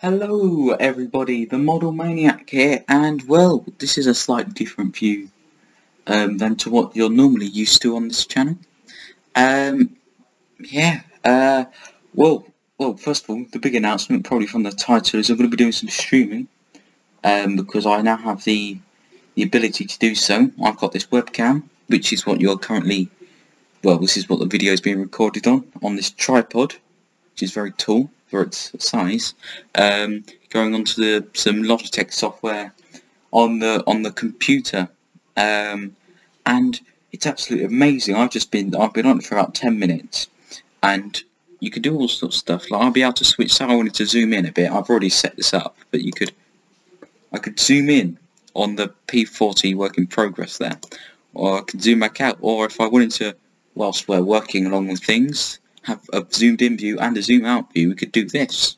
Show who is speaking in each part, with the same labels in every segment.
Speaker 1: Hello everybody, the Model Maniac here, and well, this is a slightly different view um, than to what you're normally used to on this channel. Um, yeah, uh, well, well, first of all, the big announcement, probably from the title, is I'm going to be doing some streaming, um, because I now have the, the ability to do so. I've got this webcam, which is what you're currently, well, this is what the video is being recorded on, on this tripod, which is very tall for its size, um, going onto the some Logitech software on the on the computer, um, and it's absolutely amazing. I've just been I've been on it for about ten minutes, and you can do all sorts of stuff. Like I'll be able to switch. So I wanted to zoom in a bit. I've already set this up, but you could I could zoom in on the P40 work in progress there, or I could zoom back out, or if I wanted to, whilst we're working along with things have a zoomed in view and a zoom out view, we could do this.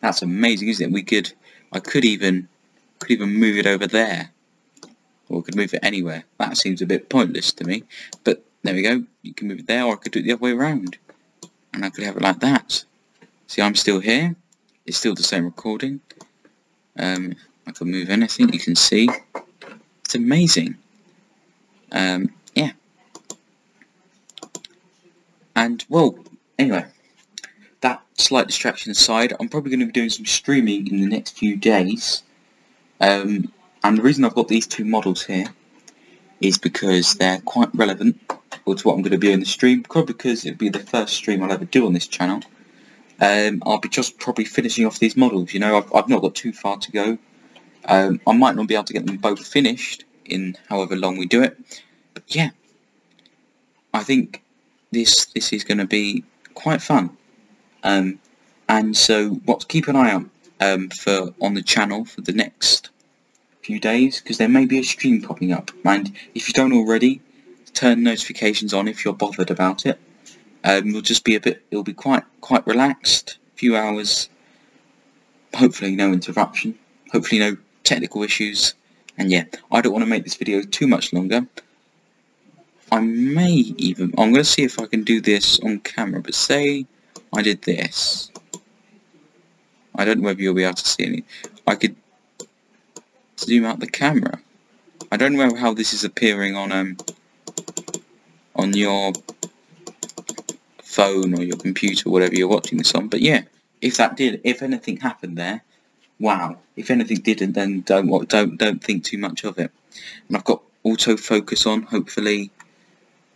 Speaker 1: That's amazing, isn't it? We could, I could even, could even move it over there. Or could move it anywhere. That seems a bit pointless to me. But there we go. You can move it there or I could do it the other way around. And I could have it like that. See, I'm still here. It's still the same recording. Um, I can move anything, you can see. It's amazing. Um, yeah. And, well, anyway, that slight distraction aside, I'm probably going to be doing some streaming in the next few days. Um, and the reason I've got these two models here is because they're quite relevant to what I'm going to be doing the stream, probably because it'll be the first stream I'll ever do on this channel. Um, I'll be just probably finishing off these models, you know, I've, I've not got too far to go. Um, I might not be able to get them both finished in however long we do it, but yeah, I think this this is going to be quite fun. Um, and so, what keep an eye out um, for on the channel for the next few days because there may be a stream popping up. And if you don't already, turn notifications on if you're bothered about it. Um, it'll just be a bit. It'll be quite quite relaxed. Few hours. Hopefully, no interruption. Hopefully, no technical issues. And yeah, I don't want to make this video too much longer. I may even, I'm going to see if I can do this on camera, but say I did this. I don't know whether you'll be able to see any. I could zoom out the camera. I don't know how this is appearing on um on your phone or your computer, whatever you're watching this on. But yeah, if that did, if anything happened there, wow. If anything didn't, then don't don't don't think too much of it. And I've got autofocus on, hopefully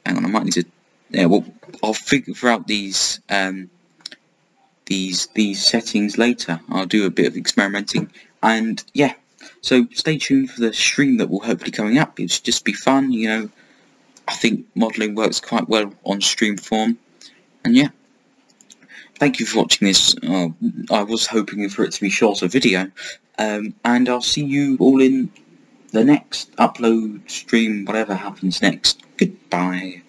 Speaker 1: hang on, I might need to, yeah, well, I'll figure out these, um, these, these settings later. I'll do a bit of experimenting, and yeah, so stay tuned for the stream that will hopefully coming up. It should just be fun, you know, I think modelling works quite well on stream form, and yeah. Thank you for watching this. Uh, I was hoping for it to be shorter video, um, and I'll see you all in the next upload, stream, whatever happens next. Goodbye.